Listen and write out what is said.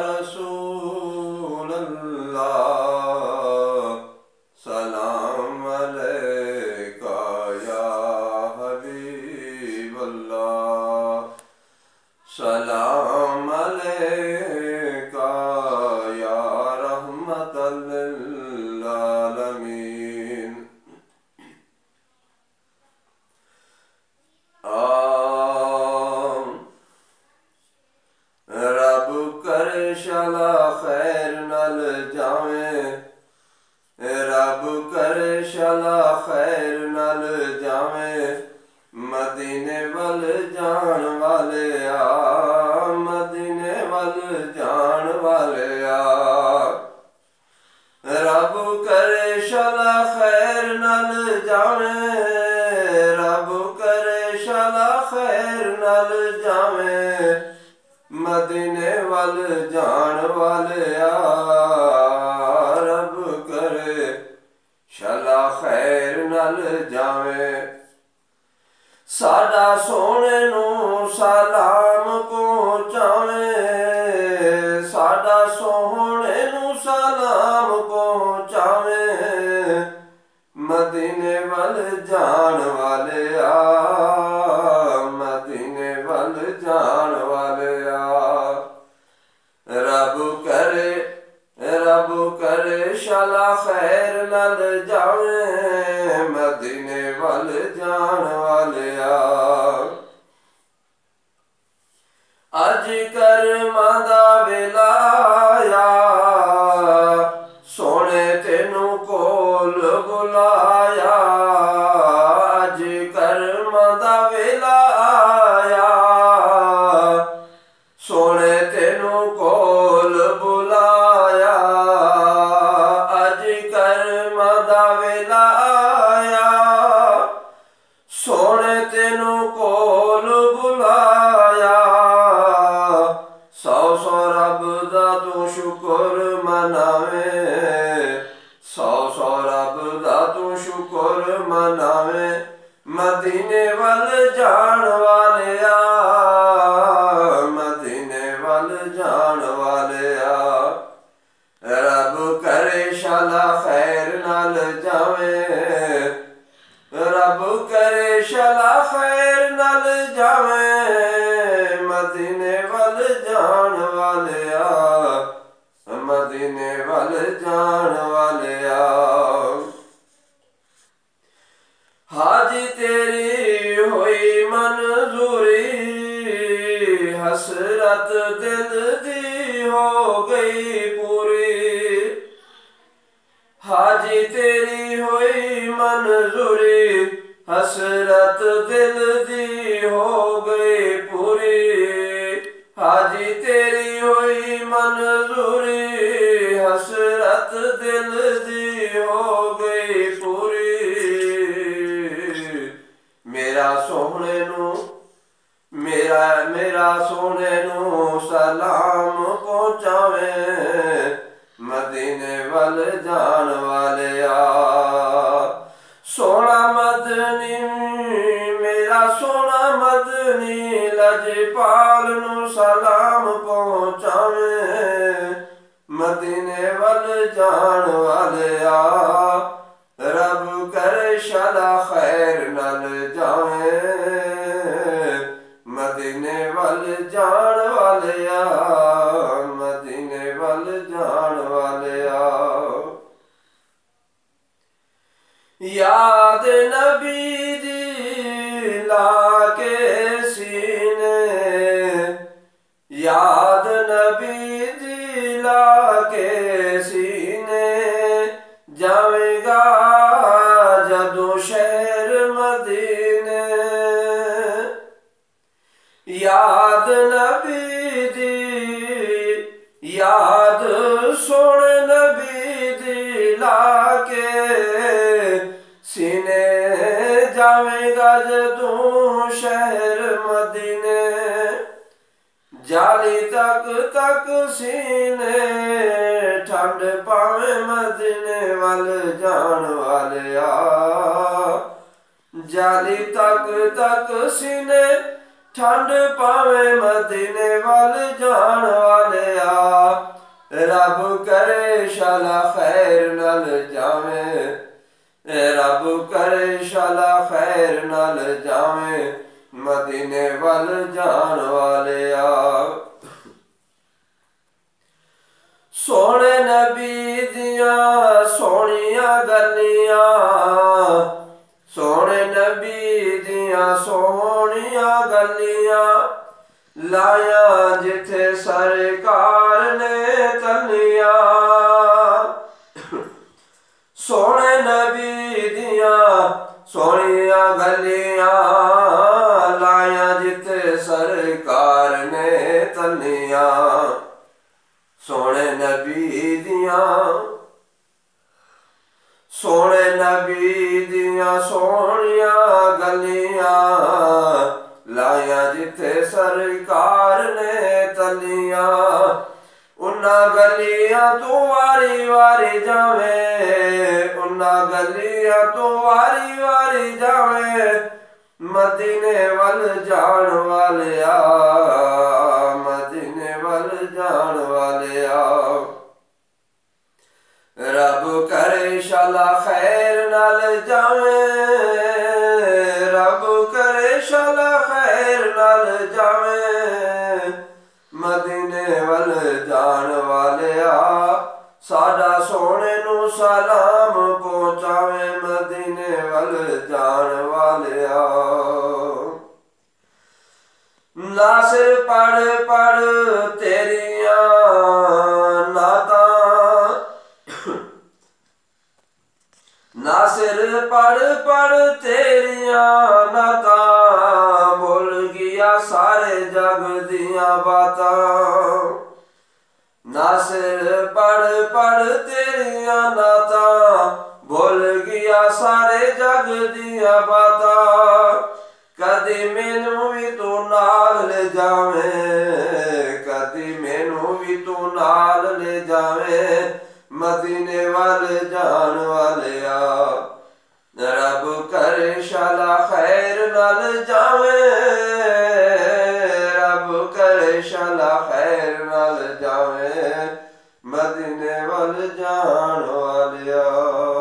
رسول خیر نل جاویں رب کر شلا خیر نل جاویں مدینے وال جان والے آ رب کرے شلا خیر نل جاوے۔ ساڈا سونے نو سلام پہنچاوے ساڈا سونے نو سلام پہنچاوے مدینے ول جان والے آ ابو کر خیر لل جانے مدینے وال جان والیا۔ اج کر مدا بلا سو سو رب دا تو شکر مناوے مدینے وال جان والیا، مدینے وال جان والیا، رب کرے شالا جان والیا حاج تیری ہوئی منظوری حسرت دل دی ہو گئی پوری حاج تیری ہوئی منظوری حسرت دل دی ہو گئی پوری حاجی تیری ہوئی منظوری ਹਸਰਤ ਦਿਲ ਦੀ ਹੋ ਗਈ ਪੂਰੀ। ਮੇਰਾ ਸੋਹਣੇ ਨੂੰ, ਮੇਰਾ ਮੇਰਾ ਸੋਹਣੇ ਨੂੰ ਸਲਾਮ ਪਹੁੰਚਾਵੇਂ, ਮਦੀਨੇ ਵੱਲ ਜਾਣ ਵਾਲਿਆ। ਸੋਹਣਾ ਮਦਨੀ, ਮੇਰਾ ਸੋਹਣਾ ਮਦਨੀ, ਲਜਪਾਲ ਨੂੰ ਸਲਾਮ ਪਹੁੰਚਾਵੇ। جان والیا۔ رب کر شلا خیر نل جائیں مدینے وال جان والیا، مدینے وال جان والیا۔ یاد نبی دی لا کے سینے۔ یاد نبی دی لا کے جدو شر مدي نه ياد نه بيدي ياد سڻ نه سيجا جڏون شهر جالی تک تک سینے ٹھنڈ پاوے مدینے وال جان والیا جالی تک تک سینے ٹھنڈ پاوے مدینے وال جان والیا رب کرے شالا خیر نل جاویں رب کرے شالا خیر نل جاویں ਮਦੀਨੇ ਵੱਲ ਜਾਣ ਵਾਲਿਆ। ਸੋਹਣੇ ਨਬੀ ਦੀਆਂ ਸੋਹਣੀਆਂ ਗੱਲਾਂ, ਸੋਹਣੇ ਨਬੀ ਦੀਆਂ ਸੋਹਣੀਆਂ ਗੱਲਾਂ ਲਾਇਆ ਜਿੱਥੇ ਸਰਕਾਰ ਨੇ ਤੰਨਿਆ। ਸੋਹਣੇ ਨਬੀ ਦੀਆਂ ਸੋਹਣੀਆਂ ਗੱਲਾਂ نے سونے نبی دیاں سونے نبی دیاں سونیا گلیاں لایا جتے سرکار نے تلیاں انہا گلیاں تو واری واری جاوے انہا گلیاں تو واری واری جاوے مدینے وال جان والیا خیر نال جاوے مدینے وال جان والیا ساڈا سونے نو سلام پہنچاوے مدینے وال جان والیا ناصر پڑھ پڑھ تیریاں ناتا ناصر پڑھ پڑھ پڑھ پڑھ تیریاں ناتا بول گیا سارے جگ دیاں باتاں کدی مینو بھی تو نال لے جاویں کدی مینو بھی تو نال لے جاویں مدینے وال جان والیا رب کرے شالا خیر نال جاویں رب کرے شالا خیر نال جاویں မတင်နေပါလေကြာတော်လျော